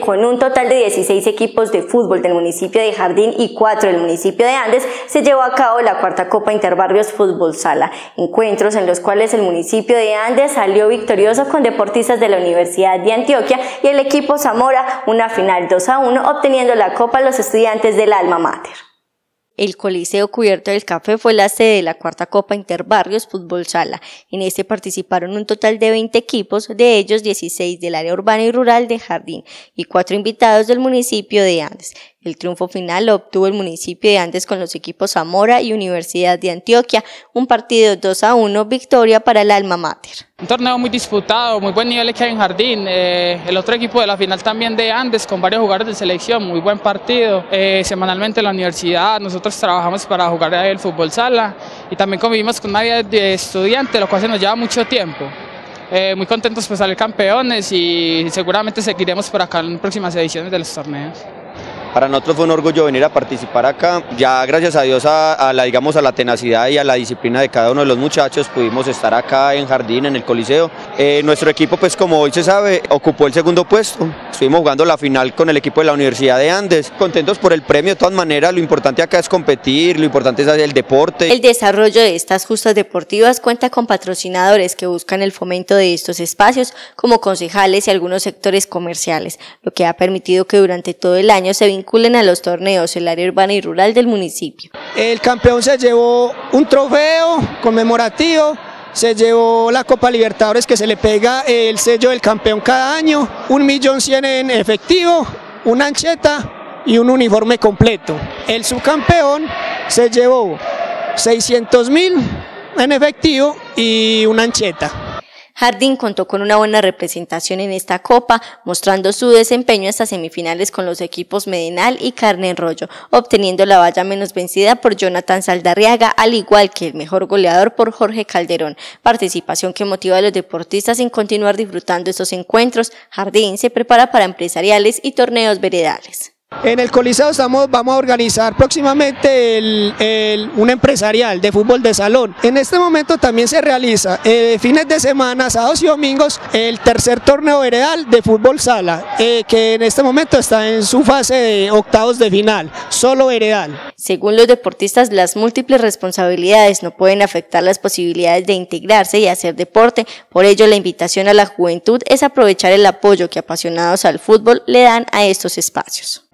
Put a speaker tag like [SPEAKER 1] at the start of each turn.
[SPEAKER 1] Con un total de 16 equipos de fútbol del municipio de Jardín y 4 del municipio de Andes, se llevó a cabo la cuarta Copa Interbarrios Fútbol Sala, encuentros en los cuales el municipio de Andes salió victorioso con deportistas de la Universidad de Antioquia y el equipo Zamora una final 2 a 1, obteniendo la copa los estudiantes del Alma Mater. El Coliseo Cubierto del Café fue la sede de la cuarta Copa Interbarrios Fútbol Sala. En este participaron un total de 20 equipos, de ellos 16 del área urbana y rural de Jardín y cuatro invitados del municipio de Andes. El triunfo final lo obtuvo el municipio de Andes con los equipos Zamora y Universidad de Antioquia, un partido 2 a 1, victoria para el alma mater.
[SPEAKER 2] Un torneo muy disputado, muy buen nivel que hay en Jardín, eh, el otro equipo de la final también de Andes con varios jugadores de selección, muy buen partido, eh, semanalmente en la universidad nosotros trabajamos para jugar el fútbol sala y también convivimos con vida de estudiante, lo cual se nos lleva mucho tiempo. Eh, muy contentos por salir campeones y seguramente seguiremos por acá en próximas ediciones de los torneos.
[SPEAKER 3] Para nosotros fue un orgullo venir a participar acá. Ya gracias a Dios a, la, digamos, a la tenacidad y a la disciplina de cada uno de los muchachos pudimos estar acá en Jardín, en el Coliseo. Eh, nuestro equipo, pues como hoy se sabe, ocupó el segundo puesto. Estuvimos jugando la final con el equipo de la Universidad de Andes. Contentos por el premio de todas maneras. Lo importante acá es competir, lo importante es el deporte.
[SPEAKER 1] El desarrollo de estas justas deportivas cuenta con patrocinadores que buscan el fomento de estos espacios como concejales y algunos sectores comerciales, lo que ha permitido que durante todo el año se vinculen a los torneos el área urbana y rural del municipio.
[SPEAKER 4] El campeón se llevó un trofeo conmemorativo, se llevó la Copa Libertadores que se le pega el sello del campeón cada año, un millón cien en efectivo, una ancheta y un uniforme completo. El subcampeón se llevó 600 mil en efectivo y una ancheta.
[SPEAKER 1] Jardín contó con una buena representación en esta copa, mostrando su desempeño hasta semifinales con los equipos Medenal y Carne Rollo, obteniendo la valla menos vencida por Jonathan Saldarriaga, al igual que el mejor goleador por Jorge Calderón, participación que motiva a los deportistas en continuar disfrutando estos encuentros. Jardín se prepara para empresariales y torneos veredales.
[SPEAKER 4] En el Coliseo estamos, vamos a organizar próximamente un empresarial de fútbol de salón. En este momento también se realiza eh, fines de semana, sábados y domingos, el tercer torneo heredal de fútbol sala, eh, que en este momento está en su fase de octavos de final, solo heredal.
[SPEAKER 1] Según los deportistas, las múltiples responsabilidades no pueden afectar las posibilidades de integrarse y hacer deporte, por ello la invitación a la juventud es aprovechar el apoyo que apasionados al fútbol le dan a estos espacios.